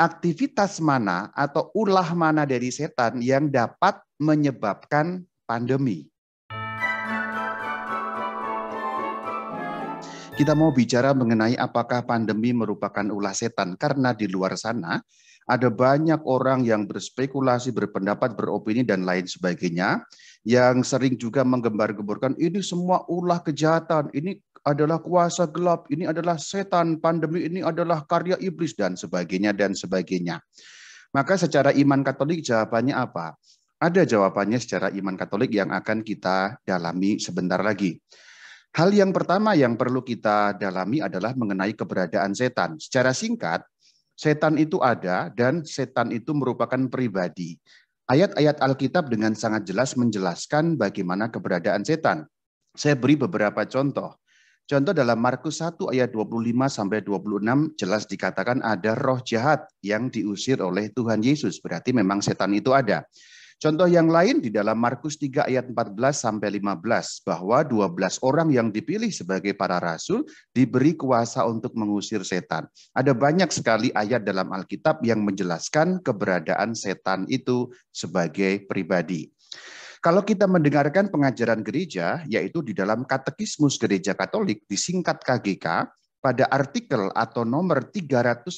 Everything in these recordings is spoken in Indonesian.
aktivitas mana atau ulah mana dari setan yang dapat menyebabkan pandemi. Kita mau bicara mengenai apakah pandemi merupakan ulah setan karena di luar sana ada banyak orang yang berspekulasi, berpendapat, beropini dan lain sebagainya yang sering juga menggembar-gemborkan ini semua ulah kejahatan, ini adalah kuasa gelap, ini adalah setan, pandemi ini adalah karya iblis dan sebagainya dan sebagainya. Maka secara iman Katolik jawabannya apa? Ada jawabannya secara iman Katolik yang akan kita dalami sebentar lagi. Hal yang pertama yang perlu kita dalami adalah mengenai keberadaan setan. Secara singkat, setan itu ada dan setan itu merupakan pribadi. Ayat-ayat Alkitab dengan sangat jelas menjelaskan bagaimana keberadaan setan. Saya beri beberapa contoh. Contoh dalam Markus 1 ayat 25 sampai 26 jelas dikatakan ada roh jahat yang diusir oleh Tuhan Yesus. Berarti memang setan itu ada. Contoh yang lain di dalam Markus 3 ayat 14 sampai 15 bahwa 12 orang yang dipilih sebagai para rasul diberi kuasa untuk mengusir setan. Ada banyak sekali ayat dalam Alkitab yang menjelaskan keberadaan setan itu sebagai pribadi. Kalau kita mendengarkan pengajaran gereja, yaitu di dalam Katekismus Gereja Katolik, disingkat KGK, pada artikel atau nomor 391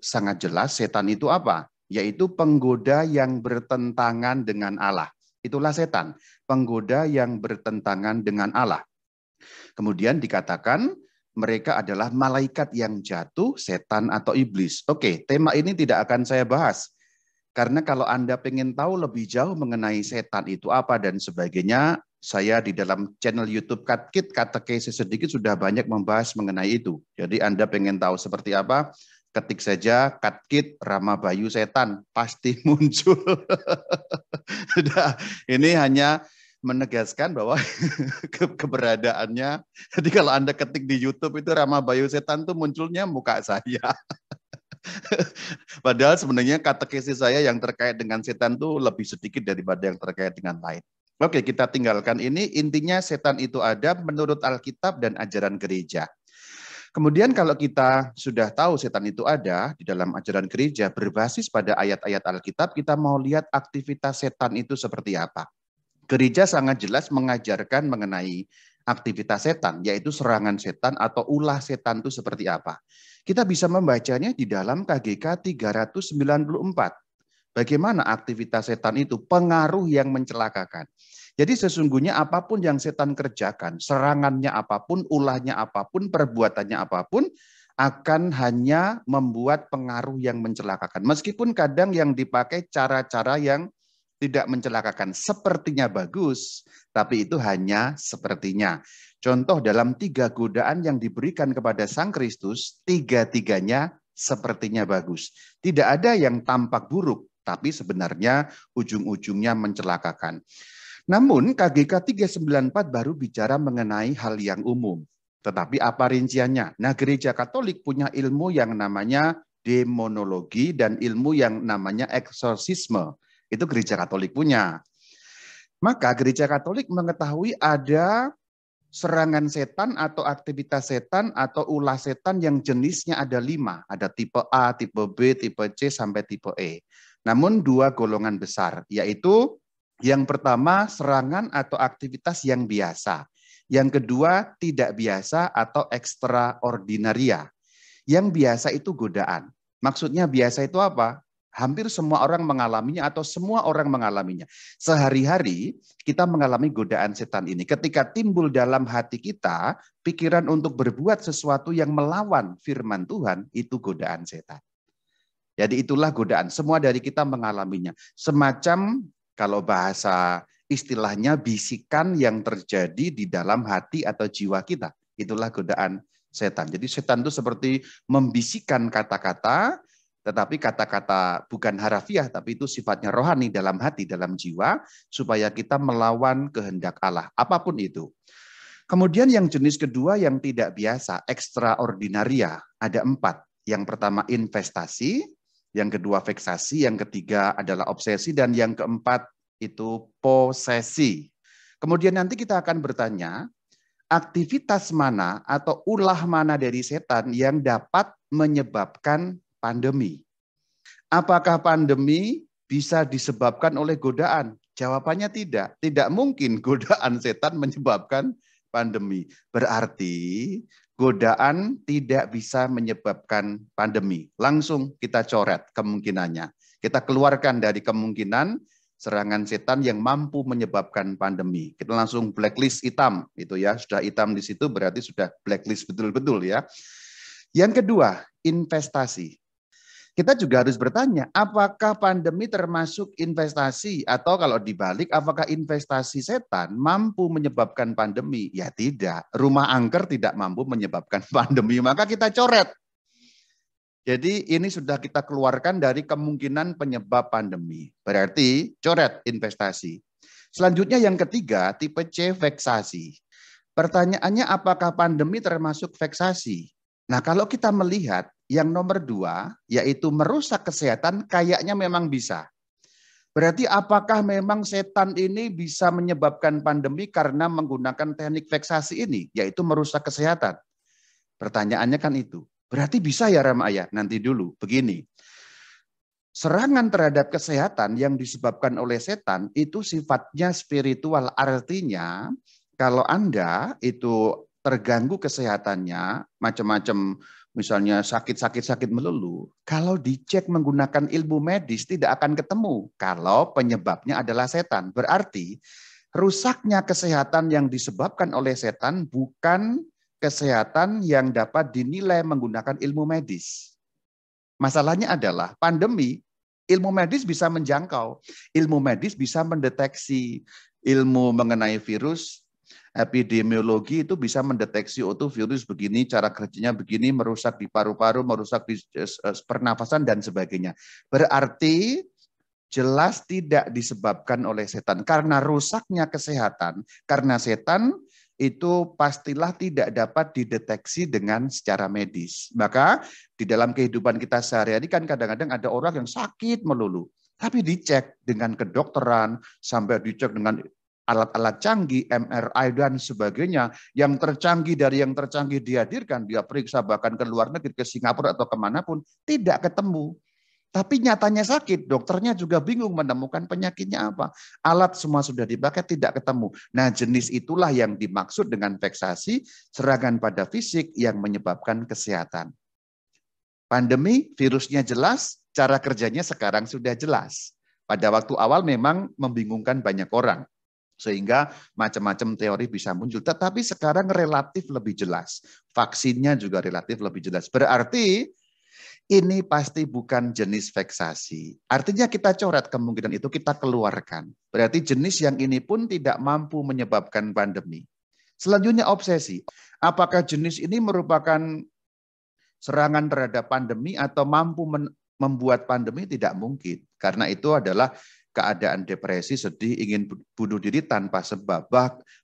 sangat jelas setan itu apa? Yaitu penggoda yang bertentangan dengan Allah. Itulah setan, penggoda yang bertentangan dengan Allah. Kemudian dikatakan mereka adalah malaikat yang jatuh, setan atau iblis. Oke, tema ini tidak akan saya bahas karena kalau Anda ingin tahu lebih jauh mengenai setan itu apa dan sebagainya, saya di dalam channel YouTube Katkit kata Katekesis sedikit sudah banyak membahas mengenai itu. Jadi Anda ingin tahu seperti apa, ketik saja Katkit Rama Bayu Setan, pasti muncul. Sudah, ini hanya menegaskan bahwa keberadaannya. Jadi kalau Anda ketik di YouTube itu Rama Bayu Setan tuh munculnya muka saya. Padahal sebenarnya katekesi saya yang terkait dengan setan itu lebih sedikit daripada yang terkait dengan lain. Oke, kita tinggalkan ini. Intinya setan itu ada menurut Alkitab dan ajaran gereja. Kemudian kalau kita sudah tahu setan itu ada di dalam ajaran gereja berbasis pada ayat-ayat Alkitab, kita mau lihat aktivitas setan itu seperti apa. Gereja sangat jelas mengajarkan mengenai aktivitas setan, yaitu serangan setan atau ulah setan itu seperti apa. Kita bisa membacanya di dalam KGK 394. Bagaimana aktivitas setan itu, pengaruh yang mencelakakan. Jadi sesungguhnya apa pun yang setan kerjakan, serangannya apa pun, ulahnya apa pun, perbuatannya apa pun, akan hanya membuat pengaruh yang mencelakakan. Meskipun kadang yang dipakai cara-cara yang tidak mencelakakan. Sepertinya bagus, tapi itu hanya sepertinya. Contoh dalam tiga godaan yang diberikan kepada Sang Kristus, tiga-tiganya sepertinya bagus. Tidak ada yang tampak buruk, tapi sebenarnya ujung-ujungnya mencelakakan. Namun KGK 394 baru bicara mengenai hal yang umum. Tetapi apa rinciannya? Nah gereja katolik punya ilmu yang namanya demonologi dan ilmu yang namanya eksorsisme. Itu gereja katolik punya. Maka gereja katolik mengetahui ada serangan setan atau aktivitas setan atau ulah setan yang jenisnya ada lima. Ada tipe A, tipe B, tipe C, sampai tipe E. Namun dua golongan besar, yaitu yang pertama serangan atau aktivitas yang biasa. Yang kedua tidak biasa atau ekstraordinaria. Yang biasa itu godaan. Maksudnya biasa itu apa? Hampir semua orang mengalaminya atau semua orang mengalaminya. Sehari-hari kita mengalami godaan setan ini. Ketika timbul dalam hati kita pikiran untuk berbuat sesuatu yang melawan firman Tuhan, itu godaan setan. Jadi itulah godaan. Semua dari kita mengalaminya. Semacam kalau bahasa istilahnya bisikan yang terjadi di dalam hati atau jiwa kita. Itulah godaan setan. Jadi setan itu seperti membisikkan kata-kata tetapi kata-kata bukan harafiah, tapi itu sifatnya rohani dalam hati, dalam jiwa, supaya kita melawan kehendak Allah, apa pun itu. Kemudian yang jenis kedua yang tidak biasa, extraordinaria, ada empat. Yang pertama investasi, yang kedua veksasi, yang ketiga adalah obsesi, dan yang keempat itu posesi. Kemudian nanti kita akan bertanya, aktivitas mana atau ulah mana dari setan yang dapat menyebabkan pandemi. Apakah pandemi bisa disebabkan oleh godaan? Jawabannya tidak. Tidak mungkin godaan setan menyebabkan pandemi. Berarti godaan tidak bisa menyebabkan pandemi. Langsung kita coret kemungkinannya. Kita keluarkan dari kemungkinan serangan setan yang mampu menyebabkan pandemi. Kita langsung blacklist hitam itu ya. Sudah hitam di situ berarti sudah blacklist betul-betul ya. Yang kedua, investasi kita juga harus bertanya, apakah pandemi termasuk investasi atau kalau dibalik, apakah investasi setan mampu menyebabkan pandemi? Ya tidak. Rumah angker tidak mampu menyebabkan pandemi, maka kita coret. Jadi ini sudah kita keluarkan dari kemungkinan penyebab pandemi. Berarti coret investasi. Selanjutnya yang ketiga, tipe C veksasi. Pertanyaannya apakah pandemi termasuk veksasi? Nah kalau kita melihat yang nomor dua, yaitu merusak kesehatan, kayaknya memang bisa. Berarti apakah memang setan ini bisa menyebabkan pandemi karena menggunakan teknik veksasi ini, yaitu merusak kesehatan? Pertanyaannya kan itu. Berarti bisa ya Ramaya? Nanti dulu, begini. Serangan terhadap kesehatan yang disebabkan oleh setan itu sifatnya spiritual. Artinya kalau Anda itu terganggu kesehatannya, macam-macam misalnya sakit-sakit-sakit melulu, kalau dicek menggunakan ilmu medis tidak akan ketemu kalau penyebabnya adalah setan. Berarti rusaknya kesehatan yang disebabkan oleh setan bukan kesehatan yang dapat dinilai menggunakan ilmu medis. Masalahnya adalah pandemi, ilmu medis bisa menjangkau, ilmu medis bisa mendeteksi ilmu mengenai virus epidemiologi itu bisa mendeteksi oh tuh virus begini, cara kerjanya begini, merusak di paru-paru, merusak di eh, eh, pernafasan dan sebagainya. Berarti jelas tidak disebabkan oleh setan karena rusaknya kesehatan, karena setan itu pastilah tidak dapat dideteksi dengan secara medis. Maka di dalam kehidupan kita sehari-hari kan kadang-kadang ada orang yang sakit melulu. Tapi dicek dengan kedokteran, sampai dicek dengan alat-alat canggih, MRI dan sebagainya, yang tercanggih dari yang tercanggih dihadirkan, dia periksa bahkan ke luar negeri, ke Singapura atau ke mana pun, tidak ketemu. Tapi nyatanya sakit, dokternya juga bingung menemukan penyakitnya apa. Alat semua sudah dipakai, tidak ketemu. Nah jenis itulah yang dimaksud dengan veksasi, serangan pada fisik yang menyebabkan kesehatan. Pandemi, virusnya jelas, cara kerjanya sekarang sudah jelas. Pada waktu awal memang membingungkan banyak orang. Sehingga macam-macam teori bisa muncul. Tetapi sekarang relatif lebih jelas. Vaksinnya juga relatif lebih jelas. Berarti ini pasti bukan jenis veksasi. Artinya kita coret kemungkinan itu, kita keluarkan. Berarti jenis yang ini pun tidak mampu menyebabkan pandemi. Selanjutnya obsesi. Apakah jenis ini merupakan serangan terhadap pandemi atau mampu membuat pandemi? Tidak mungkin. Karena itu adalah keadaan depresi, sedih, ingin bunuh diri tanpa sebab.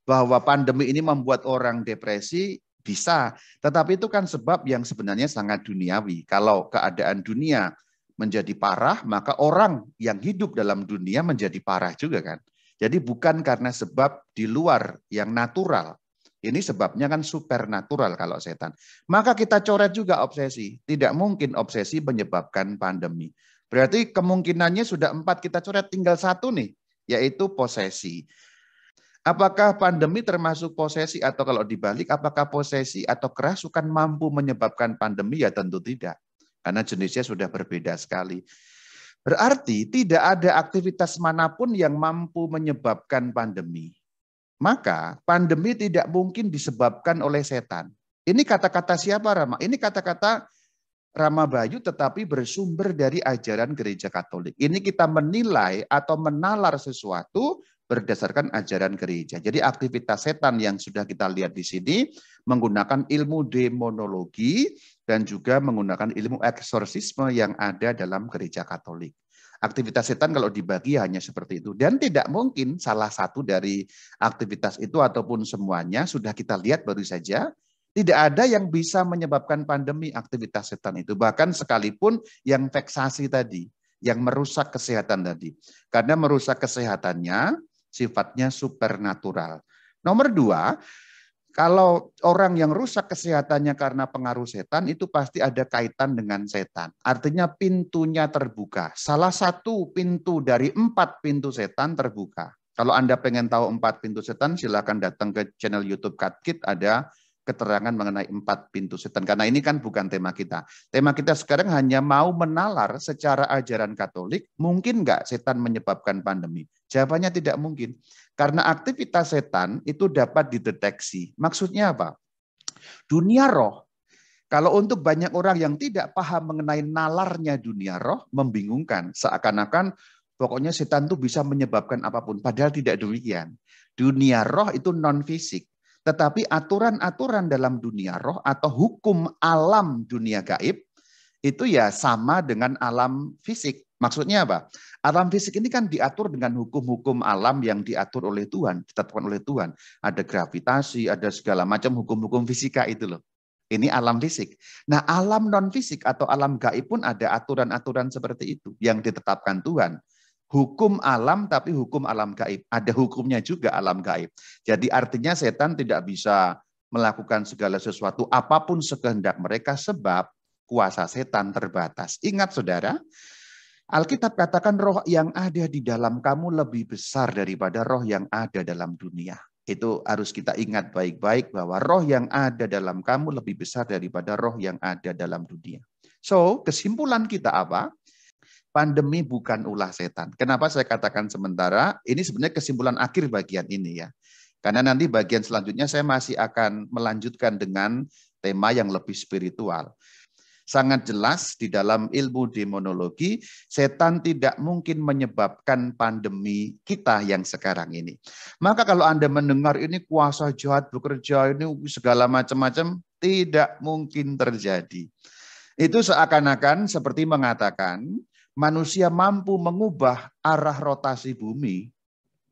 Bahwa pandemi ini membuat orang depresi bisa, tetapi itu kan sebab yang sebenarnya sangat duniawi. Kalau keadaan dunia menjadi parah, maka orang yang hidup dalam dunia menjadi parah juga kan. Jadi bukan karena sebab di luar yang natural. Ini sebabnya kan supernatural kalau setan. Maka kita coret juga obsesi. Tidak mungkin obsesi menyebabkan pandemi. Berarti kemungkinannya sudah empat kita coret, tinggal satu nih, yaitu posesi. Apakah pandemi termasuk posesi atau kalau dibalik, apakah posesi atau kerasukan mampu menyebabkan pandemi? Ya tentu tidak, karena jenisnya sudah berbeda sekali. Berarti tidak ada aktivitas mana pun yang mampu menyebabkan pandemi. Maka pandemi tidak mungkin disebabkan oleh setan. Ini kata-kata siapa Rama? Ini kata-kata Rama Bayu tetapi bersumber dari ajaran gereja Katolik. Ini kita menilai atau menalar sesuatu berdasarkan ajaran gereja. Jadi aktivitas setan yang sudah kita lihat di sini menggunakan ilmu demonologi dan juga menggunakan ilmu eksorsisme yang ada dalam gereja Katolik. Aktivitas setan kalau dibagi hanya seperti itu. Dan tidak mungkin salah satu dari aktivitas itu ataupun semuanya sudah kita lihat baru saja tidak ada yang bisa menyebabkan pandemi aktivitas setan itu. Bahkan sekalipun yang veksasi tadi, yang merusak kesehatan tadi. Karena merusak kesehatannya sifatnya supernatural. Nomor dua, Kalau orang yang rusak kesehatannya karena pengaruh setan, itu pasti ada kaitan dengan setan. Artinya pintunya terbuka. Salah satu pintu dari empat pintu setan terbuka. Kalau Anda pengen tahu empat pintu setan, silakan datang ke channel YouTube Katkit, ada keterangan mengenai empat pintu setan. Karena ini kan bukan tema kita. Tema kita sekarang hanya mau menalar secara ajaran Katolik, mungkin nggak setan menyebabkan pandemi? Jawabannya tidak mungkin. Karena aktivitas setan itu dapat dideteksi. Maksudnya apa? Dunia roh, kalau untuk banyak orang yang tidak paham mengenai nalarnya dunia roh, membingungkan. Seakan-akan pokoknya setan itu bisa menyebabkan apa pun. Padahal tidak demikian. Dunia roh itu non fisik. Tetapi aturan-aturan dalam dunia roh atau hukum alam dunia gaib itu ya sama dengan alam fisik. Maksudnya apa? Alam fisik ini kan diatur dengan hukum-hukum alam yang diatur oleh Tuhan, ditetapkan oleh Tuhan. Ada gravitasi, ada segala macam hukum-hukum fisika itu loh. Ini alam fisik. Nah, alam non fisik atau alam gaib pun ada aturan-aturan seperti itu yang ditetapkan Tuhan hukum alam tapi hukum alam gaib. Ada hukumnya juga alam gaib. Jadi artinya setan tidak bisa melakukan segala sesuatu apa pun sekehendak mereka sebab kuasa setan terbatas. Ingat saudara, Alkitab katakan roh yang ada di dalam kamu lebih besar daripada roh yang ada dalam dunia. Itu harus kita ingat baik-baik bahwa roh yang ada dalam kamu lebih besar daripada roh yang ada dalam dunia. So, kesimpulan kita apa? Pandemi bukan ulah setan. Kenapa saya katakan sementara? Ini sebenarnya kesimpulan akhir bagian ini ya. Karena nanti bagian selanjutnya saya masih akan melanjutkan dengan tema yang lebih spiritual. Sangat jelas di dalam ilmu demonologi, setan tidak mungkin menyebabkan pandemi kita yang sekarang ini. Maka kalau Anda mendengar ini kuasa jahat bekerja, ini segala macam-macam, tidak mungkin terjadi. Itu seakan-akan seperti mengatakan, manusia mampu mengubah arah rotasi bumi,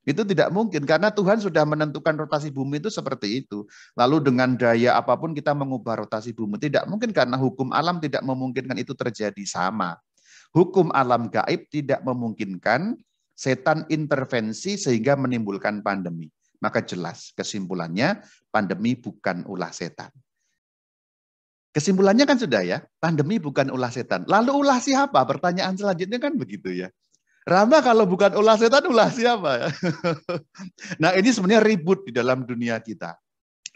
itu tidak mungkin karena Tuhan sudah menentukan rotasi bumi itu seperti itu. Lalu dengan daya apa pun kita mengubah rotasi bumi tidak mungkin karena hukum alam tidak memungkinkan itu terjadi sama. Hukum alam gaib tidak memungkinkan setan intervensi sehingga menimbulkan pandemi. Maka jelas kesimpulannya pandemi bukan ulah setan. Kesimpulannya kan sudah ya, pandemi bukan ulah setan. Lalu ulah siapa? Pertanyaan selanjutnya kan begitu ya. Rama kalau bukan ulah setan, ulah siapa? Ya? nah ini sebenarnya ribut di dalam dunia kita.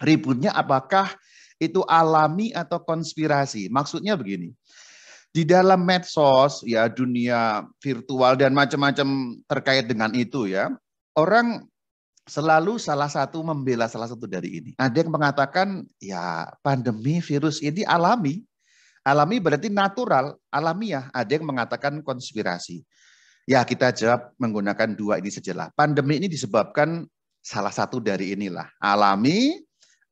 Ributnya apakah itu alami atau konspirasi? Maksudnya begini, di dalam medsos, ya dunia virtual dan macam-macam terkait dengan itu ya, orang selalu salah satu membela salah satu dari ini. Ada yang mengatakan ya pandemi virus ini alami. Alami berarti natural, alamiah. Ada yang mengatakan konspirasi. Ya kita jawab menggunakan dua ini sajalah. Pandemi ini disebabkan salah satu dari inilah. Alami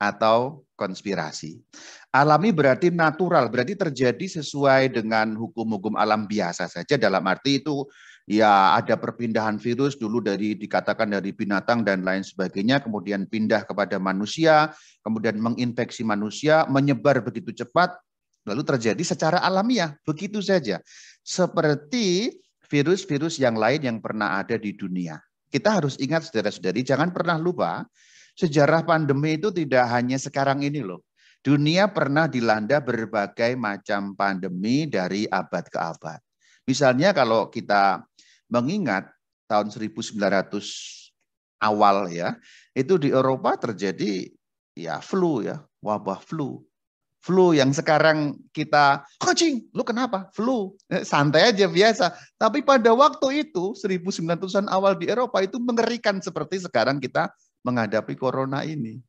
atau konspirasi. Alami berarti natural, berarti terjadi sesuai dengan hukum-hukum alam biasa saja dalam arti itu ya ada perpindahan virus dulu dari dikatakan dari binatang dan lain sebagainya, kemudian pindah kepada manusia, kemudian menginfeksi manusia, menyebar begitu cepat, lalu terjadi secara alamiah, begitu saja. Seperti virus-virus yang lain yang pernah ada di dunia. Kita harus ingat saudara-saudari, jangan pernah lupa sejarah pandemi itu tidak hanya sekarang ini loh. Dunia pernah dilanda berbagai macam pandemi dari abad ke abad. Misalnya kalau kita mengingat tahun 1900 awal ya, itu di Eropa terjadi ya flu ya, wabah flu. Flu yang sekarang kita, kucing, lu kenapa? Flu. Santai aja biasa. Tapi pada waktu itu, 1900-an awal di Eropa itu mengerikan seperti sekarang kita menghadapi corona ini.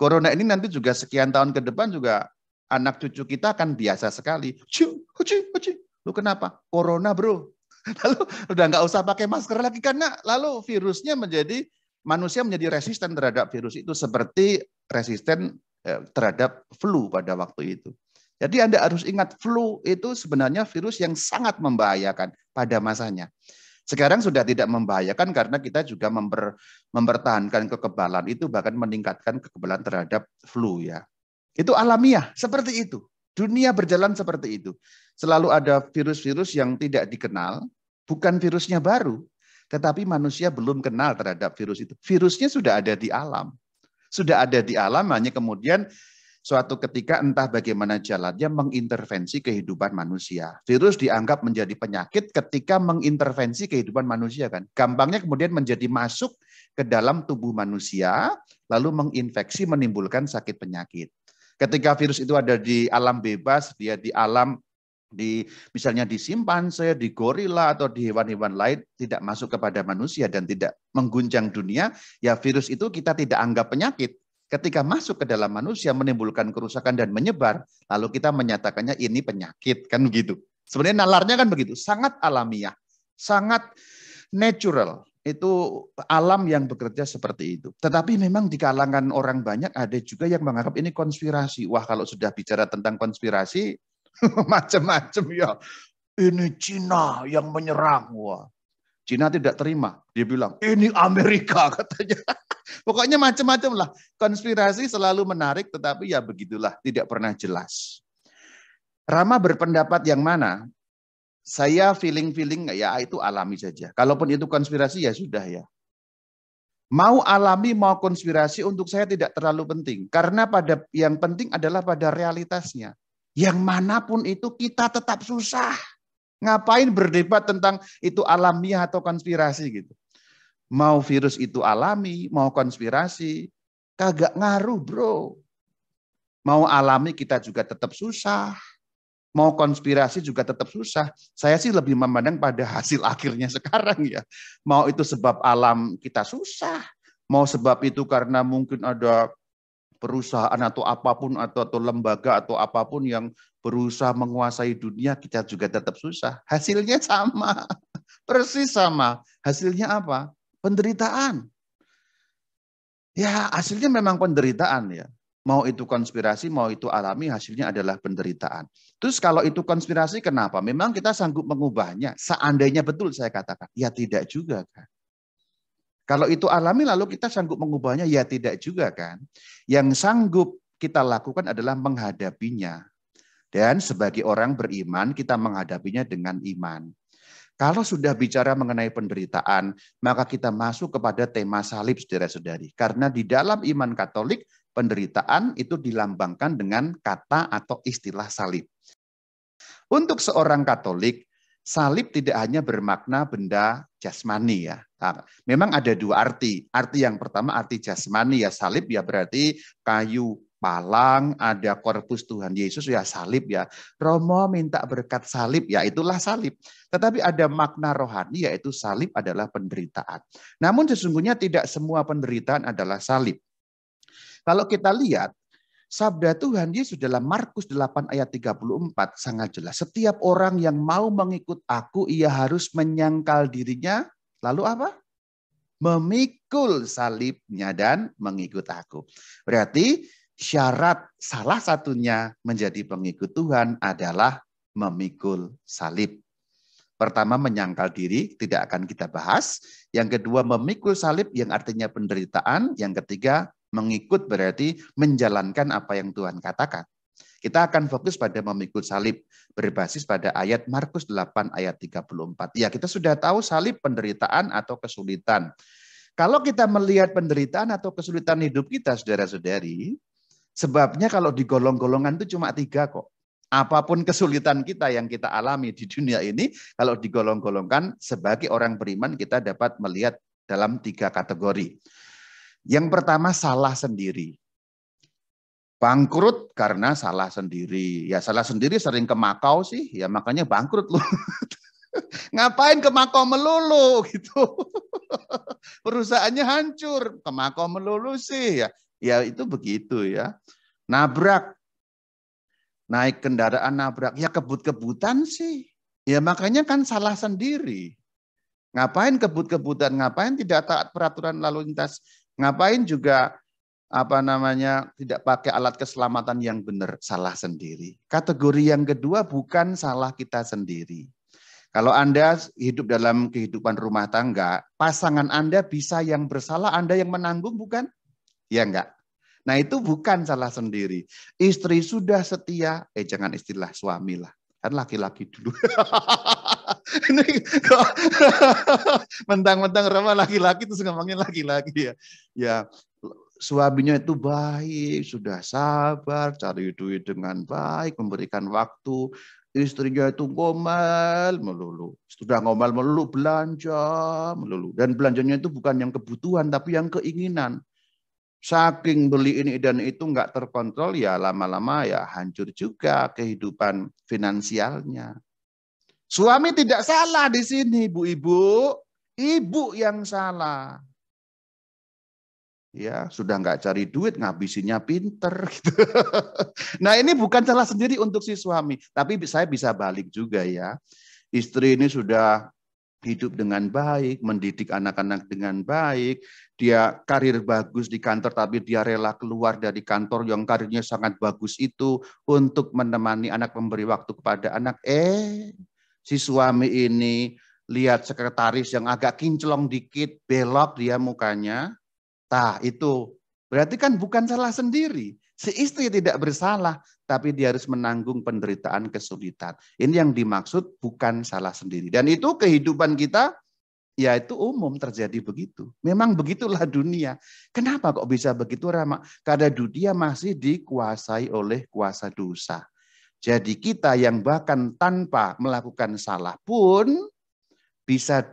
Corona ini nanti juga sekian tahun ke depan juga anak cucu kita akan biasa sekali. Kucing, kucing, kucing. Lu kenapa? Corona bro. lalu udah nggak usah pakai masker lagi karena lalu virusnya menjadi manusia menjadi resisten terhadap virus itu seperti resisten eh, terhadap flu pada waktu itu. Jadi Anda harus ingat flu itu sebenarnya virus yang sangat membahayakan pada masanya. Sekarang sudah tidak membahayakan karena kita juga memper, mempertahankan kekebalan itu bahkan meningkatkan kekebalan terhadap flu ya. Itu alamiah seperti itu. Dunia berjalan seperti itu. Selalu ada virus-virus yang tidak dikenal, bukan virusnya baru, tetapi manusia belum kenal terhadap virus itu. Virusnya sudah ada di alam. Sudah ada di alam, hanya kemudian suatu ketika entah bagaimana jalannya mengintervensi kehidupan manusia. Virus dianggap menjadi penyakit ketika mengintervensi kehidupan manusia kan. Gampangnya kemudian menjadi masuk ke dalam tubuh manusia lalu menginfeksi menimbulkan sakit penyakit. Ketika virus itu ada di alam bebas, dia di alam di misalnya di simpanse, di gorila atau di hewan-hewan lain tidak masuk kepada manusia dan tidak mengguncang dunia, ya virus itu kita tidak anggap penyakit, ketika masuk ke dalam manusia menimbulkan kerusakan dan menyebar, lalu kita menyatakannya ini penyakit, kan begitu. Sebenarnya nalarnya kan begitu, sangat alamiah, sangat natural. Itu alam yang bekerja seperti itu. Tetapi memang di kalangan orang banyak ada juga yang menganggap ini konspirasi. Wah kalau sudah bicara tentang konspirasi, macam-macam ya. Ini Cina yang menyerang. Wah, Cina tidak terima. Dia bilang, ini Amerika katanya. Pokoknya macam-macam lah. Konspirasi selalu menarik, tetapi ya begitulah, tidak pernah jelas. Rama berpendapat yang mana? Saya feeling-feeling ya itu alami saja. Kalaupun itu konspirasi ya sudah ya. Mau alami mau konspirasi untuk saya tidak terlalu penting. Karena pada yang penting adalah pada realitasnya. Yang mana pun itu kita tetap susah. Ngapain berdebat tentang itu alamiah atau konspirasi gitu. Mau virus itu alami, mau konspirasi, kagak ngaruh bro. Mau alami kita juga tetap susah. Mau konspirasi juga tetap susah. Saya sih lebih memandang pada hasil akhirnya sekarang ya. Mau itu sebab alam kita susah. Mau sebab itu karena mungkin ada perusahaan atau apa pun atau, atau lembaga atau apa pun yang berusaha menguasai dunia kita juga tetap susah. Hasilnya sama. Persis sama. Hasilnya apa? penderitaan. Ya, hasilnya memang penderitaan ya. Mau itu konspirasi, mau itu alami, hasilnya adalah penderitaan. Terus kalau itu konspirasi, kenapa? Memang kita sanggup mengubahnya. Seandainya betul saya katakan, ya tidak juga kan. Kalau itu alami lalu kita sanggup mengubahnya, ya tidak juga kan. Yang sanggup kita lakukan adalah menghadapinya. Dan sebagai orang beriman, kita menghadapinya dengan iman. Kalau sudah bicara mengenai penderitaan, maka kita masuk kepada tema salib, saudara-saudari. Karena di dalam iman Katolik, penderitaan itu dilambangkan dengan kata atau istilah salib. Untuk seorang Katolik, salib tidak hanya bermakna benda jasmani ya. Memang ada dua arti. Arti yang pertama arti jasmani ya salib ya berarti kayu palang, ada korpus Tuhan Yesus ya salib ya. Romo minta berkat salib ya itulah salib. Tetapi ada makna rohani yaitu salib adalah penderitaan. Namun sesungguhnya tidak semua penderitaan adalah salib. Kalau kita lihat Sabda Tuhan Yesus dalam Markus 8 ayat 34 sangat jelas. Setiap orang yang mau mengikut aku, ia harus menyangkal dirinya. Lalu apa? Memikul salibnya dan mengikut aku. Berarti syarat salah satunya menjadi pengikut Tuhan adalah memikul salib. Pertama menyangkal diri, tidak akan kita bahas. Yang kedua memikul salib yang artinya penderitaan. Yang ketiga mengikut berarti menjalankan apa yang Tuhan katakan. Kita akan fokus pada memikul salib berbasis pada ayat Markus 8 ayat 34. Ya, kita sudah tahu salib penderitaan atau kesulitan. Kalau kita melihat penderitaan atau kesulitan hidup kita, saudara-saudari, Sebabnya kalau di golong-golongan itu cuma tiga kok. Apa pun kesulitan kita yang kita alami di dunia ini, kalau digolong-golongkan sebagai orang beriman kita dapat melihat dalam tiga kategori. Yang pertama salah sendiri. Bangkrut karena salah sendiri. Ya salah sendiri sering ke Makau sih, ya makanya bangkrut loh. Ngapain ke Makau melulu gitu. Perusahaannya hancur, ke Makau melulu sih ya. Ya itu begitu ya. Nabrak. Naik kendaraan nabrak. Ya kebut-kebutan sih. Ya makanya kan salah sendiri. Ngapain kebut-kebutan? Ngapain tidak taat peraturan lalu lintas? Ngapain juga apa namanya tidak pakai alat keselamatan yang benar salah sendiri. Kategori yang kedua bukan salah kita sendiri. Kalau Anda hidup dalam kehidupan rumah tangga, pasangan Anda bisa yang bersalah, Anda yang menanggung bukan? Ya enggak? Nah itu bukan salah sendiri. Istri sudah setia, eh jangan istilah suami lah. Kan laki-laki dulu. Ini mentang-mentang ramah laki-laki terus ngomongin laki-laki ya. Ya suaminya itu baik, sudah sabar, cari duit dengan baik, memberikan waktu. Istrinya itu ngomel melulu. Sudah ngomel melulu, belanja melulu. Dan belanjanya itu bukan yang kebutuhan, tapi yang keinginan. Saking beli ini dan itu nggak terkontrol, ya lama-lama ya hancur juga kehidupan finansialnya. Suami tidak salah di sini, Bu-ibu. Ibu yang salah ya sudah nggak cari duit ngabisinya pinter gitu. nah ini bukan salah sendiri untuk si suami tapi saya bisa balik juga ya istri ini sudah hidup dengan baik mendidik anak-anak dengan baik dia karir bagus di kantor tapi dia rela keluar dari kantor yang karirnya sangat bagus itu untuk menemani anak memberi waktu kepada anak eh si suami ini lihat sekretaris yang agak kinclong dikit belok dia mukanya Nah itu berarti kan bukan salah sendiri. Si istri tidak bersalah, tapi dia harus menanggung penderitaan kesulitan. Ini yang dimaksud bukan salah sendiri. Dan itu kehidupan kita, ya itu umum terjadi begitu. Memang begitulah dunia. Kenapa kok bisa begitu Rama? Karena dunia masih dikuasai oleh kuasa dosa. Jadi kita yang bahkan tanpa melakukan salah pun bisa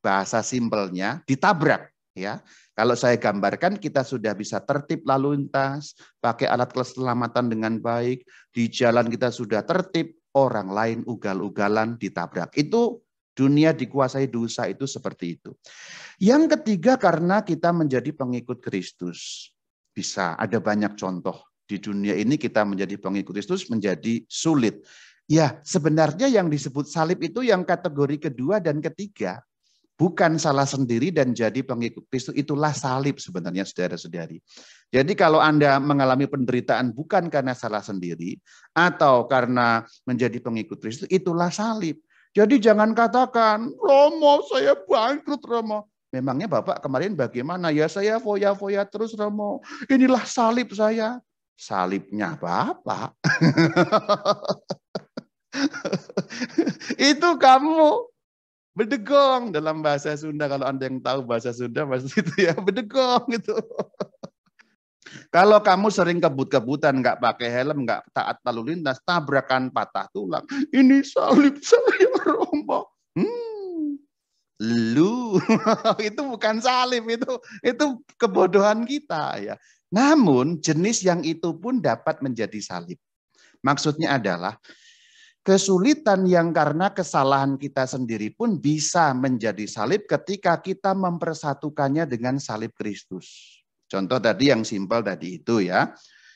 bahasa simpelnya ditabrak ya kalau saya gambarkan kita sudah bisa tertib lalu lintas, pakai alat keselamatan dengan baik, di jalan kita sudah tertib, orang lain ugal-ugalan ditabrak. Itu dunia dikuasai dosa itu seperti itu. Yang ketiga karena kita menjadi pengikut Kristus. Bisa ada banyak contoh di dunia ini kita menjadi pengikut Kristus menjadi sulit. Ya, sebenarnya yang disebut salib itu yang kategori kedua dan ketiga bukan salah sendiri dan jadi pengikut Kristus itulah salib sebenarnya saudara-saudari. Jadi kalau Anda mengalami penderitaan bukan karena salah sendiri atau karena menjadi pengikut Kristus itulah salib. Jadi jangan katakan, Romo saya bangkrut Romo. Memangnya Bapak kemarin bagaimana? Ya saya foya-foya terus Romo. Inilah salib saya. Salibnya Bapak. itu kamu. Bedegong dalam bahasa Sunda. Kalau anda yang tahu bahasa Sunda pasti itu ya bedegong itu kalau kamu sering kebut-kebutan nggak pakai helm nggak taat lalu lintas tabrakan patah tulang. Ini salib saya rombong. Hmm, lu. Itu bukan salib itu itu kebodohan kita ya namun jenis yang itu pun dapat menjadi salib maksudnya adalah Kesulitan yang karena kesalahan kita sendiri pun bisa menjadi salib ketika kita mempersatukannya dengan salib Kristus. Contoh tadi yang simpel tadi itu ya.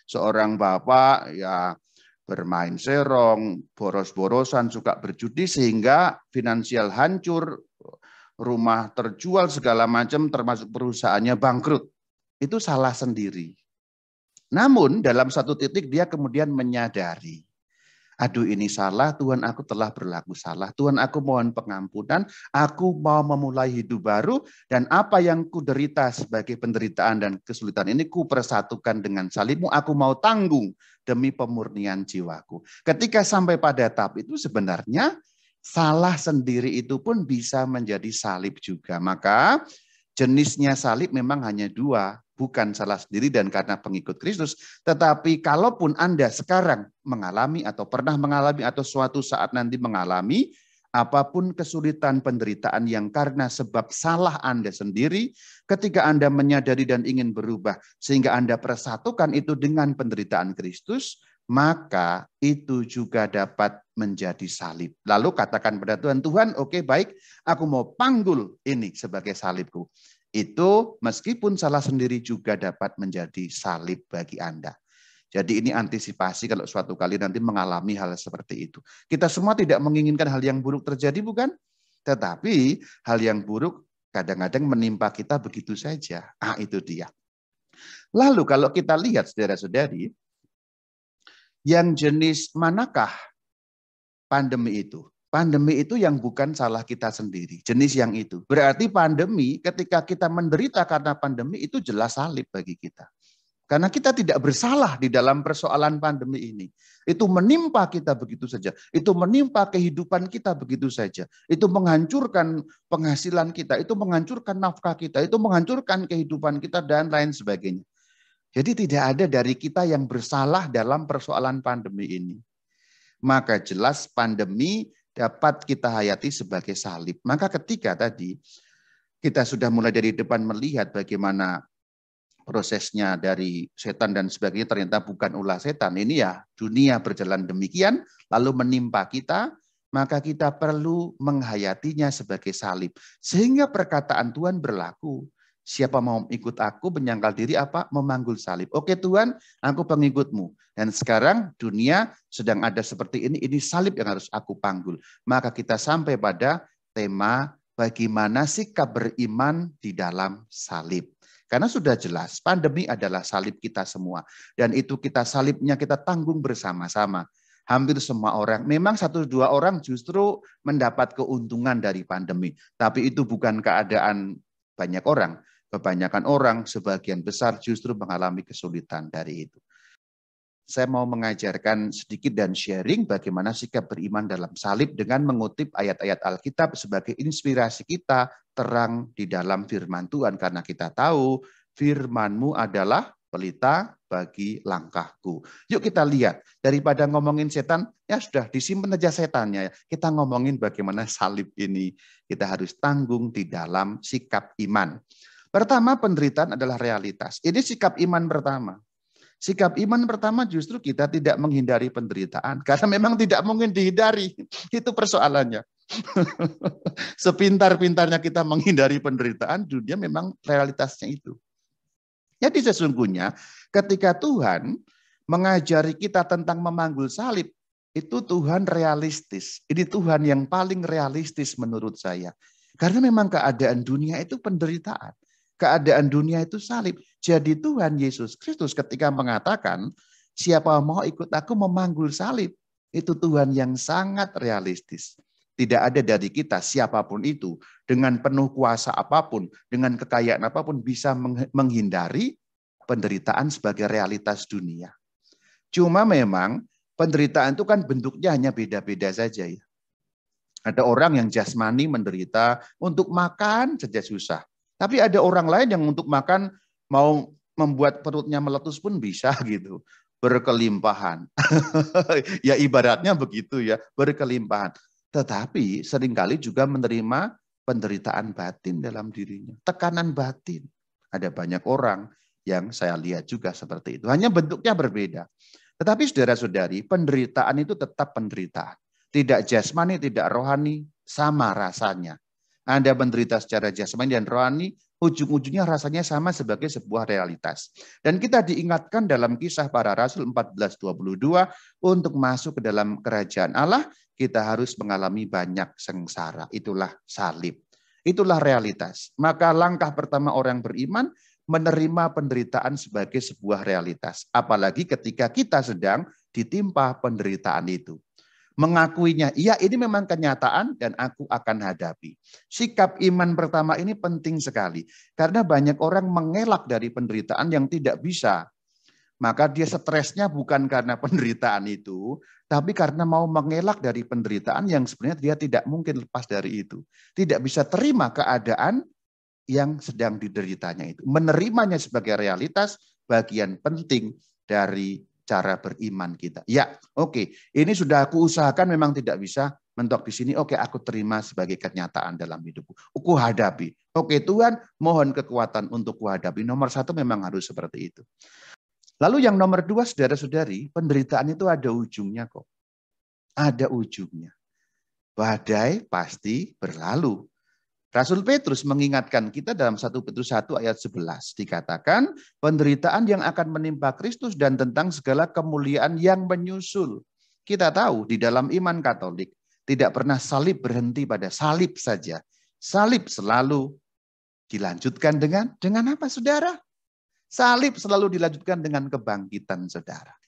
Seorang bapak ya bermain serong, boros-borosan, suka berjudi sehingga finansial hancur, rumah terjual segala macam termasuk perusahaannya bangkrut. Itu salah sendiri. Namun dalam satu titik dia kemudian menyadari aduh ini salah, Tuhan aku telah berlaku salah. Tuhan aku mohon pengampunan, aku mau memulai hidup baru, dan apa yang ku derita sebagai penderitaan dan kesulitan ini ku persatukan dengan salibmu, aku mau tanggung demi pemurnian jiwaku. Ketika sampai pada tahap itu sebenarnya salah sendiri itu pun bisa menjadi salib juga. Maka jenisnya salib memang hanya dua, bukan salah sendiri dan karena pengikut Kristus. Tetapi kalaupun Anda sekarang mengalami atau pernah mengalami atau suatu saat nanti mengalami apa pun kesulitan penderitaan yang karena sebab salah Anda sendiri, ketika Anda menyadari dan ingin berubah sehingga Anda persatukan itu dengan penderitaan Kristus, maka itu juga dapat menjadi salib. Lalu katakan pada Tuhan, Tuhan oke okay, baik, aku mau panggul ini sebagai salibku itu meskipun salah sendiri juga dapat menjadi salib bagi Anda. Jadi ini antisipasi kalau suatu kali nanti mengalami hal seperti itu. Kita semua tidak menginginkan hal yang buruk terjadi bukan? Tetapi hal yang buruk kadang-kadang menimpa kita begitu saja. Ah itu dia. Lalu kalau kita lihat saudara-saudari, yang jenis manakah pandemi itu? Pandemi itu yang bukan salah kita sendiri, jenis yang itu. Berarti pandemi ketika kita menderita karena pandemi itu jelas salib bagi kita. Karena kita tidak bersalah di dalam persoalan pandemi ini. Itu menimpa kita begitu saja. Itu menimpa kehidupan kita begitu saja. Itu menghancurkan penghasilan kita. Itu menghancurkan nafkah kita. Itu menghancurkan kehidupan kita dan lain sebagainya. Jadi tidak ada dari kita yang bersalah dalam persoalan pandemi ini. Maka jelas pandemi dapat kita hayati sebagai salib. Maka ketika tadi kita sudah mulai dari depan melihat bagaimana prosesnya dari setan dan sebagainya ternyata bukan ulah setan. Ini ya dunia berjalan demikian lalu menimpa kita, maka kita perlu menghayatinya sebagai salib. Sehingga perkataan Tuhan berlaku. Siapa mau ikut aku menyangkal diri apa? Memanggul salib. Oke Tuhan, aku pengikutmu. Dan sekarang dunia sedang ada seperti ini, ini salib yang harus aku panggul. Maka kita sampai pada tema bagaimana sikap beriman di dalam salib. Karena sudah jelas pandemi adalah salib kita semua. Dan itu kita salibnya kita tanggung bersama-sama. Hampir semua orang, memang satu dua orang justru mendapat keuntungan dari pandemi. Tapi itu bukan keadaan banyak orang. Kebanyakan orang, sebagian besar justru mengalami kesulitan dari itu. Saya mau mengajarkan sedikit dan sharing bagaimana sikap beriman dalam salib dengan mengutip ayat-ayat Alkitab sebagai inspirasi kita terang di dalam firman Tuhan. Karena kita tahu firmanmu adalah pelita bagi langkahku. Yuk kita lihat, daripada ngomongin setan, ya sudah disimpan aja setannya. Kita ngomongin bagaimana salib ini kita harus tanggung di dalam sikap iman. Pertama, penderitaan adalah realitas. Ini sikap iman pertama. Sikap iman pertama justru kita tidak menghindari penderitaan. Karena memang tidak mungkin dihindari. Itu persoalannya. Sepintar-pintarnya kita menghindari penderitaan, dunia memang realitasnya itu. Jadi sesungguhnya ketika Tuhan mengajari kita tentang memanggul salib, itu Tuhan realistis. Ini Tuhan yang paling realistis menurut saya. Karena memang keadaan dunia itu penderitaan keadaan dunia itu salib. Jadi Tuhan Yesus Kristus ketika mengatakan, siapa mau ikut aku memanggul salib. Itu Tuhan yang sangat realistis. Tidak ada dari kita siapa pun itu dengan penuh kuasa apa pun, dengan kekayaan apa pun bisa menghindari penderitaan sebagai realitas dunia. Cuma memang penderitaan itu kan bentuknya hanya beda-beda saja ya. Ada orang yang jasmani menderita untuk makan saja susah. Tapi ada orang lain yang untuk makan mau membuat perutnya meletus pun bisa gitu. Berkelimpahan. ya ibaratnya begitu ya, berkelimpahan. Tetapi sering kali juga menerima penderitaan batin dalam dirinya. Tekanan batin. Ada banyak orang yang saya lihat juga seperti itu. Hanya bentuknya berbeda. Tetapi saudara-saudari, penderitaan itu tetap penderitaan. Tidak jasmani, tidak rohani, sama rasanya. Anda menderita secara jasmani dan rohani, ujung-ujungnya rasanya sama sebagai sebuah realitas. Dan kita diingatkan dalam kisah para rasul 14:22 untuk masuk ke dalam kerajaan Allah, kita harus mengalami banyak sengsara. Itulah salib. Itulah realitas. Maka langkah pertama orang beriman menerima penderitaan sebagai sebuah realitas. Apalagi ketika kita sedang ditimpa penderitaan itu mengakuinya, iya ini memang kenyataan dan aku akan hadapi. Sikap iman pertama ini penting sekali. Karena banyak orang mengelak dari penderitaan yang tidak bisa. Maka dia stresnya bukan karena penderitaan itu, tapi karena mau mengelak dari penderitaan yang sebenarnya dia tidak mungkin lepas dari itu. Tidak bisa terima keadaan yang sedang dideritanya itu. Menerimanya sebagai realitas bagian penting dari cara beriman kita. Ya, oke, okay. ini sudah aku usahakan memang tidak bisa mentok di sini. Oke, okay, aku terima sebagai kenyataan dalam hidupku. Aku hadapi. Oke, okay, Tuhan, mohon kekuatan untuk kuhadapi. Nomor satu memang harus seperti itu. Lalu yang nomor dua, saudara-saudari, penderitaan itu ada ujungnya kok. Ada ujungnya. Badai pasti berlalu. Rasul Petrus mengingatkan kita dalam 1 Petrus 1 ayat 11 dikatakan penderitaan yang akan menimpa Kristus dan tentang segala kemuliaan yang menyusul. Kita tahu di dalam iman Katolik tidak pernah salib berhenti pada salib saja. Salib selalu dilanjutkan dengan dengan apa Saudara? Salib selalu dilanjutkan dengan kebangkitan Saudara.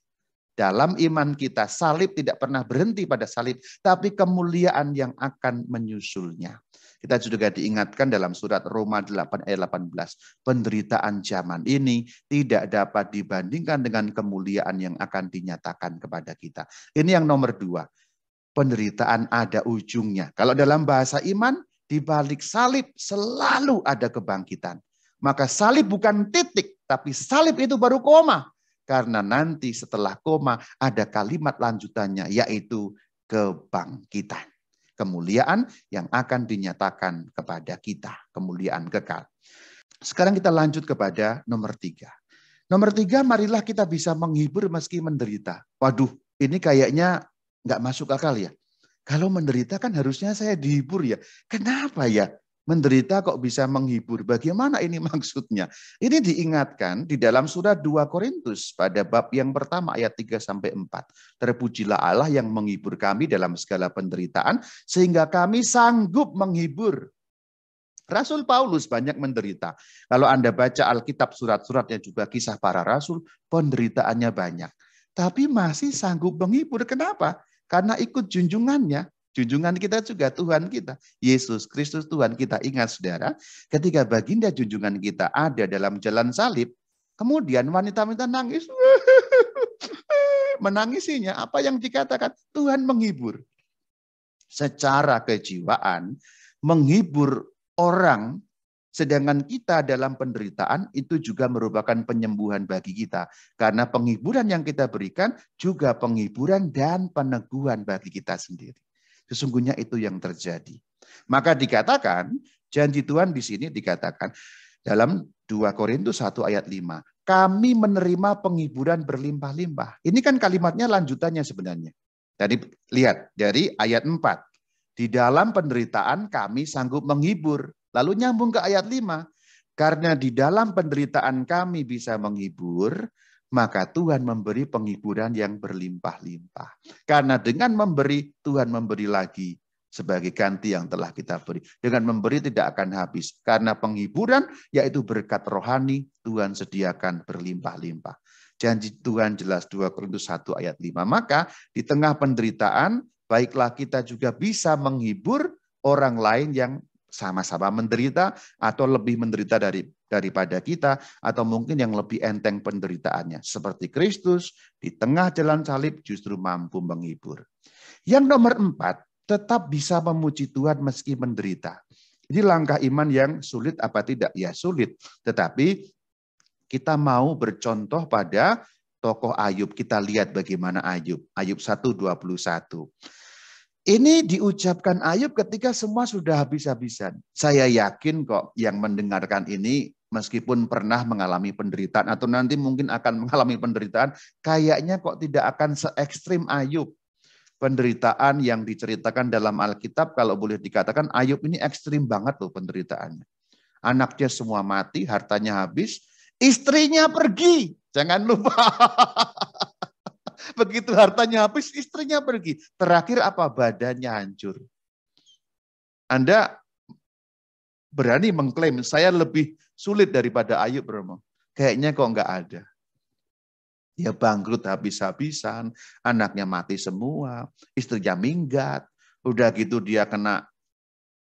Dalam iman kita salib tidak pernah berhenti pada salib, tapi kemuliaan yang akan menyusulnya. Kita juga diingatkan dalam surat Roma 8 ayat 18. Penderitaan zaman ini tidak dapat dibandingkan dengan kemuliaan yang akan dinyatakan kepada kita. Ini yang nomor dua. Penderitaan ada ujungnya. Kalau dalam bahasa iman, di balik salib selalu ada kebangkitan. Maka salib bukan titik, tapi salib itu baru koma. Karena nanti setelah koma ada kalimat lanjutannya yaitu kebangkitan. Kemuliaan yang akan dinyatakan kepada kita. Kemuliaan kekal. Sekarang kita lanjut kepada nomor tiga. Nomor tiga, marilah kita bisa menghibur meski menderita. Waduh, ini kayaknya nggak masuk akal ya. Kalau menderita kan harusnya saya dihibur ya. Kenapa ya? Menderita kok bisa menghibur. Bagaimana ini maksudnya? Ini diingatkan di dalam surat 2 Korintus pada bab yang pertama ayat 3 sampai 4. Terpujilah Allah yang menghibur kami dalam segala penderitaan sehingga kami sanggup menghibur. Rasul Paulus banyak menderita. Kalau Anda baca Alkitab surat-suratnya juga kisah para rasul, penderitaannya banyak. Tapi masih sanggup menghibur. Kenapa? Karena ikut junjungannya. Junjungan kita juga Tuhan kita. Yesus Kristus Tuhan kita. Ingat saudara, ketika baginda junjungan kita ada dalam jalan salib, kemudian wanita-wanita nangis. Menangisinya, apa yang dikatakan? Tuhan menghibur. Secara kejiwaan, menghibur orang Sedangkan kita dalam penderitaan itu juga merupakan penyembuhan bagi kita. Karena penghiburan yang kita berikan juga penghiburan dan peneguhan bagi kita sendiri. Sesungguhnya itu yang terjadi. Maka dikatakan, janji Tuhan di sini dikatakan dalam 2 Korintus 1 ayat 5. Kami menerima penghiburan berlimpah-limpah. Ini kan kalimatnya lanjutannya sebenarnya. Jadi lihat dari ayat 4. Di dalam penderitaan kami sanggup menghibur. Lalu nyambung ke ayat 5. Karena di dalam penderitaan kami bisa menghibur, maka Tuhan memberi penghiburan yang berlimpah-limpah. Karena dengan memberi, Tuhan memberi lagi sebagai ganti yang telah kita beri. Dengan memberi tidak akan habis. Karena penghiburan, yaitu berkat rohani, Tuhan sediakan berlimpah-limpah. Janji Tuhan jelas 2 Korintus 1 ayat 5. Maka di tengah penderitaan, baiklah kita juga bisa menghibur orang lain yang sama-sama menderita atau lebih menderita dari daripada kita atau mungkin yang lebih enteng penderitaannya seperti Kristus di tengah jalan salib justru mampu menghibur. Yang nomor empat, tetap bisa memuji Tuhan meski menderita. Ini langkah iman yang sulit apa tidak? Ya sulit. Tetapi kita mau bercontoh pada tokoh Ayub. Kita lihat bagaimana Ayub. Ayub 1.21. Ini diucapkan Ayub ketika semua sudah habis-habisan. Saya yakin kok yang mendengarkan ini meskipun pernah mengalami penderitaan atau nanti mungkin akan mengalami penderitaan, kayaknya kok tidak akan se ekstrim Ayub. Penderitaan yang diceritakan dalam Alkitab kalau boleh dikatakan Ayub ini ekstrim banget loh penderitaannya. Anaknya semua mati, hartanya habis, istrinya pergi. Jangan lupa. Begitu hartanya habis, istrinya pergi. Terakhir apa? Badannya hancur. Anda berani mengklaim saya lebih sulit daripada Ayub, Romo. Kayaknya kok enggak ada. Ya bangkrut habis-habisan, anaknya mati semua, istrinya minggat, udah gitu dia kena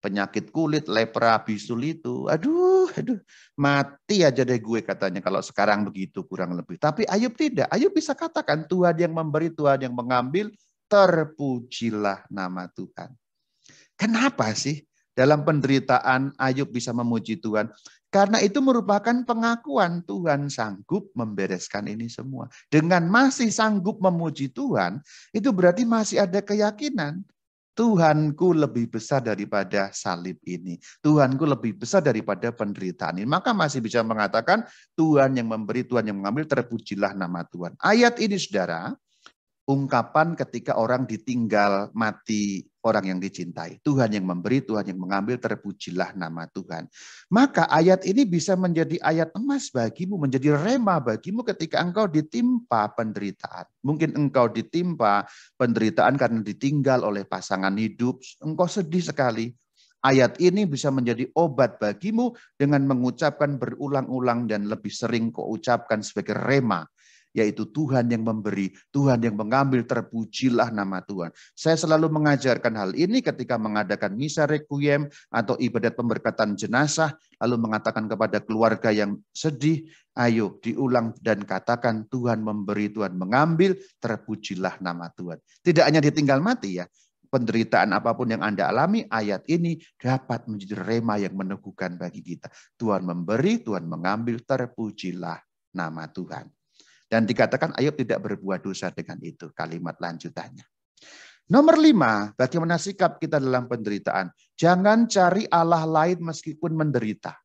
penyakit kulit, lepra, bisul itu. Aduh, aduh, mati aja deh gue katanya kalau sekarang begitu kurang lebih. Tapi Ayub tidak. Ayub bisa katakan Tuhan yang memberi, Tuhan yang mengambil, terpujilah nama Tuhan. Kenapa sih dalam penderitaan Ayub bisa memuji Tuhan? Karena itu merupakan pengakuan Tuhan sanggup membereskan ini semua. Dengan masih sanggup memuji Tuhan, itu berarti masih ada keyakinan Tuhanku lebih besar daripada salib ini. Tuhanku lebih besar daripada penderitaan ini. Maka masih bisa mengatakan Tuhan yang memberi, Tuhan yang mengambil, terpujilah nama Tuhan. Ayat ini saudara, ungkapan ketika orang ditinggal mati orang yang dicintai. Tuhan yang memberi, Tuhan yang mengambil, terpujilah nama Tuhan. Maka ayat ini bisa menjadi ayat emas bagimu, menjadi rema bagimu ketika engkau ditimpa penderitaan. Mungkin engkau ditimpa penderitaan karena ditinggal oleh pasangan hidup, engkau sedih sekali. Ayat ini bisa menjadi obat bagimu dengan mengucapkan berulang-ulang dan lebih sering kau ucapkan sebagai rema yaitu Tuhan yang memberi, Tuhan yang mengambil, terpujilah nama Tuhan. Saya selalu mengajarkan hal ini ketika mengadakan misa requiem atau ibadat pemberkatan jenazah, lalu mengatakan kepada keluarga yang sedih, ayo diulang dan katakan Tuhan memberi, Tuhan mengambil, terpujilah nama Tuhan. Tidak hanya ditinggal mati ya, penderitaan apa pun yang Anda alami, ayat ini dapat menjadi rema yang meneguhkan bagi kita. Tuhan memberi, Tuhan mengambil, terpujilah nama Tuhan. Dan dikatakan Ayub tidak berbuat dosa dengan itu. Kalimat lanjutannya. Nomor lima, bagaimana sikap kita dalam penderitaan? Jangan cari Allah lain meskipun menderita.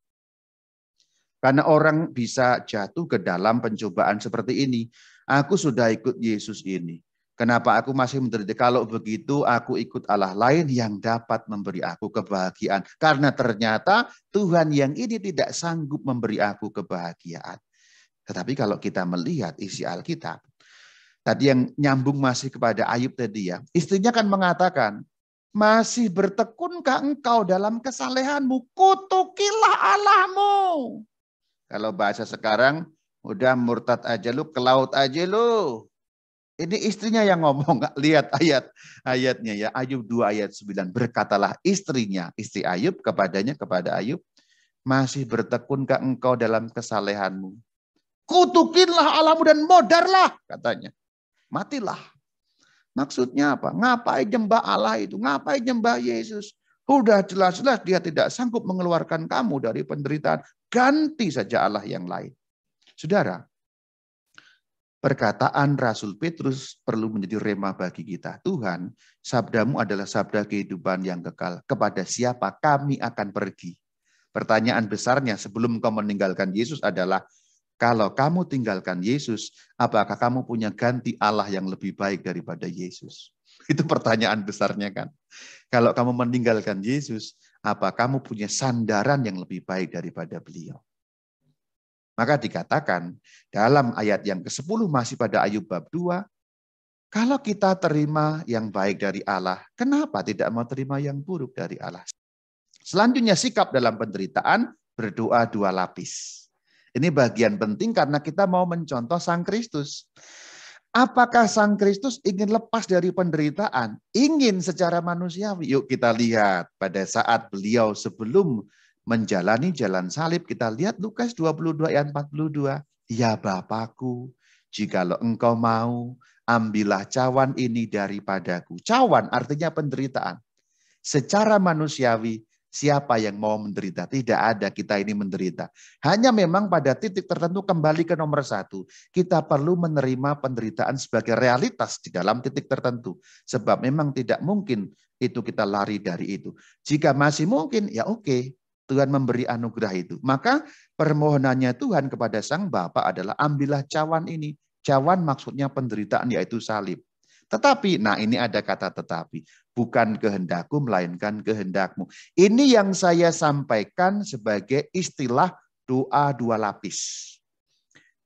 Karena orang bisa jatuh ke dalam pencobaan seperti ini. Aku sudah ikut Yesus ini. Kenapa aku masih menderita? Kalau begitu aku ikut Allah lain yang dapat memberi aku kebahagiaan. Karena ternyata Tuhan yang ini tidak sanggup memberi aku kebahagiaan. Tetapi kalau kita melihat isi Alkitab, tadi yang nyambung masih kepada Ayub tadi ya, istrinya kan mengatakan, masih bertekunkah engkau dalam kesalehanmu? Kutukilah Allahmu. Kalau bahasa sekarang, udah murtad aja lu, ke laut aja lu. Ini istrinya yang ngomong, lihat ayat ayatnya ya. Ayub 2 ayat 9. Berkatalah istrinya, istri Ayub kepadanya, kepada Ayub, masih bertekunkah engkau dalam kesalehanmu? Kutukinlah Allahmu dan modarlah, katanya. Matilah. Maksudnya apa? Ngapain nyembah Allah itu? Ngapain nyembah Yesus? Udah jelas-jelas dia tidak sanggup mengeluarkan kamu dari penderitaan. Ganti saja Allah yang lain. Saudara, perkataan Rasul Petrus perlu menjadi rema bagi kita. Tuhan, sabdamu adalah sabda kehidupan yang kekal. Kepada siapa kami akan pergi? Pertanyaan besarnya sebelum kau meninggalkan Yesus adalah, kalau kamu tinggalkan Yesus, apakah kamu punya ganti Allah yang lebih baik daripada Yesus? Itu pertanyaan besarnya kan. Kalau kamu meninggalkan Yesus, apa kamu punya sandaran yang lebih baik daripada beliau? Maka dikatakan dalam ayat yang ke-10 masih pada Ayub bab 2, kalau kita terima yang baik dari Allah, kenapa tidak mau terima yang buruk dari Allah? Selanjutnya sikap dalam penderitaan, berdoa dua lapis. Ini bagian penting karena kita mau mencontoh Sang Kristus. Apakah Sang Kristus ingin lepas dari penderitaan? Ingin secara manusiawi. Yuk kita lihat pada saat beliau sebelum menjalani jalan salib. Kita lihat Lukas 22 ayat 42. Ya Bapakku, jikalau engkau mau, ambillah cawan ini daripadaku. Cawan artinya penderitaan. Secara manusiawi, siapa yang mau menderita? Tidak ada kita ini menderita. Hanya memang pada titik tertentu kembali ke nomor satu. Kita perlu menerima penderitaan sebagai realitas di dalam titik tertentu. Sebab memang tidak mungkin itu kita lari dari itu. Jika masih mungkin, ya oke. Tuhan memberi anugerah itu. Maka permohonannya Tuhan kepada Sang Bapa adalah ambillah cawan ini. Cawan maksudnya penderitaan yaitu salib. Tetapi, nah ini ada kata tetapi. Bukan kehendakku, melainkan kehendakmu. Ini yang saya sampaikan sebagai istilah doa dua lapis.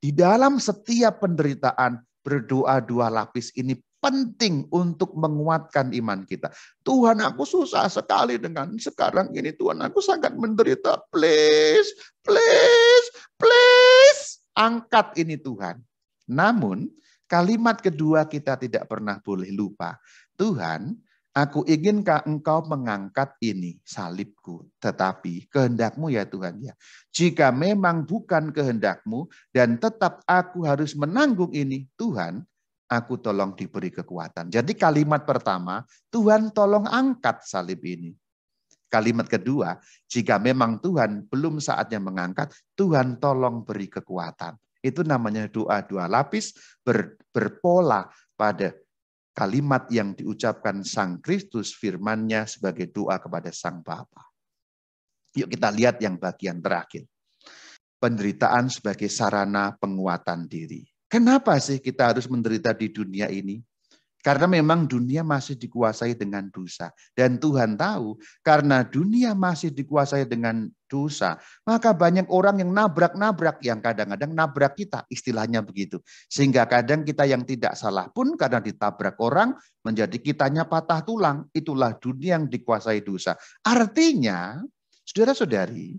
Di dalam setiap penderitaan, berdoa dua lapis ini penting untuk menguatkan iman kita. Tuhan aku susah sekali dengan sekarang ini Tuhan aku sangat menderita. Please, please, please. Angkat ini Tuhan. Namun kalimat kedua kita tidak pernah boleh lupa. Tuhan, aku inginkah engkau mengangkat ini salibku. Tetapi kehendakmu ya Tuhan ya. Jika memang bukan kehendakmu dan tetap aku harus menanggung ini, Tuhan, aku tolong diberi kekuatan. Jadi kalimat pertama, Tuhan tolong angkat salib ini. Kalimat kedua, jika memang Tuhan belum saatnya mengangkat, Tuhan tolong beri kekuatan. Itu namanya doa dua lapis ber, berpola pada kalimat yang diucapkan Sang Kristus firmannya sebagai doa kepada Sang Bapa. Yuk kita lihat yang bagian terakhir. Penderitaan sebagai sarana penguatan diri. Kenapa sih kita harus menderita di dunia ini? Karena memang dunia masih dikuasai dengan dosa. Dan Tuhan tahu, karena dunia masih dikuasai dengan dosa, maka banyak orang yang nabrak-nabrak, yang kadang-kadang nabrak kita, istilahnya begitu. Sehingga kadang kita yang tidak salah pun karena ditabrak orang, menjadi kitanya patah tulang. Itulah dunia yang dikuasai dosa. Artinya, saudara-saudari,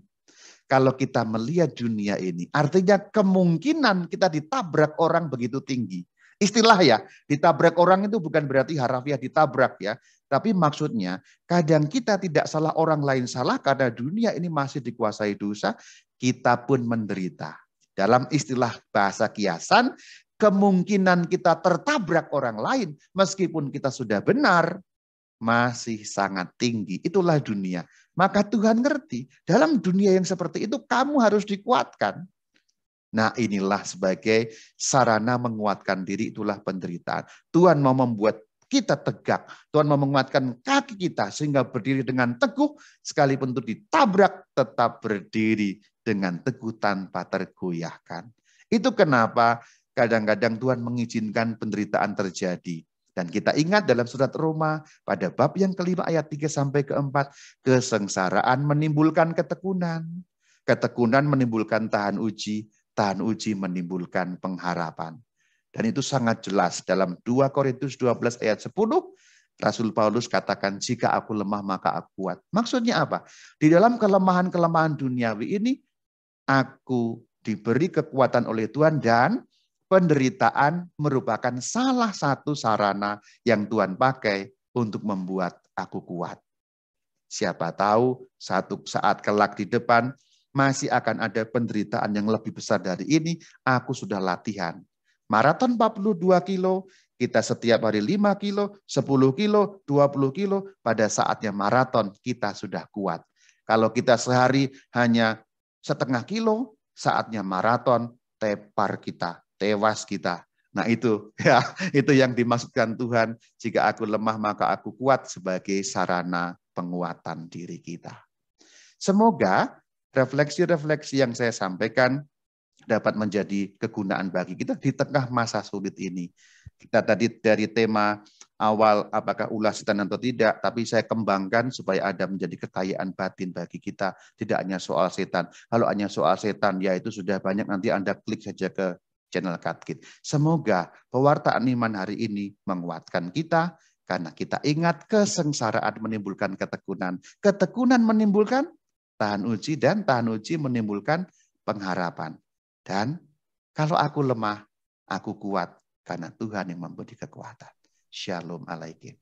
kalau kita melihat dunia ini, artinya kemungkinan kita ditabrak orang begitu tinggi. Istilah ya, ditabrak orang itu bukan berarti harafiah ditabrak ya. Tapi maksudnya kadang kita tidak salah orang lain salah karena dunia ini masih dikuasai dosa, kita pun menderita. Dalam istilah bahasa kiasan, kemungkinan kita tertabrak orang lain meskipun kita sudah benar, masih sangat tinggi. Itulah dunia. Maka Tuhan ngerti, dalam dunia yang seperti itu kamu harus dikuatkan. Nah inilah sebagai sarana menguatkan diri itulah penderitaan. Tuhan mau membuat kita tegak. Tuhan mau menguatkan kaki kita sehingga berdiri dengan teguh sekalipun itu ditabrak tetap berdiri dengan teguh tanpa tergoyahkan. Itu kenapa kadang-kadang Tuhan mengizinkan penderitaan terjadi. Dan kita ingat dalam surat Roma pada bab yang kelima ayat 3 sampai keempat, kesengsaraan menimbulkan ketekunan. Ketekunan menimbulkan tahan uji, tahan uji menimbulkan pengharapan. Dan itu sangat jelas dalam 2 Korintus 12 ayat 10, Rasul Paulus katakan, jika aku lemah maka aku kuat. Maksudnya apa? Di dalam kelemahan-kelemahan duniawi ini, aku diberi kekuatan oleh Tuhan dan penderitaan merupakan salah satu sarana yang Tuhan pakai untuk membuat aku kuat. Siapa tahu satu saat kelak di depan masih akan ada penderitaan yang lebih besar dari ini, aku sudah latihan. Maraton 42 kilo, kita setiap hari 5 kilo, 10 kilo, 20 kilo, pada saatnya maraton kita sudah kuat. Kalau kita sehari hanya setengah kilo, saatnya maraton, tepar kita, tewas kita. Nah itu ya itu yang dimaksudkan Tuhan jika aku lemah maka aku kuat sebagai sarana penguatan diri kita. Semoga refleksi-refleksi yang saya sampaikan dapat menjadi kegunaan bagi kita di tengah masa sulit ini. Kita tadi dari tema awal apakah ulah setan atau tidak, tapi saya kembangkan supaya ada menjadi kekayaan batin bagi kita. Tidak hanya soal setan. Kalau hanya soal setan, ya itu sudah banyak nanti Anda klik saja ke channel Katkit. Semoga pewartaan iman hari ini menguatkan kita, karena kita ingat kesengsaraan menimbulkan ketekunan. Ketekunan menimbulkan tahan uji dan tahan uji menimbulkan pengharapan. Dan kalau aku lemah, aku kuat karena Tuhan yang memberi kekuatan. Shalom alaikum.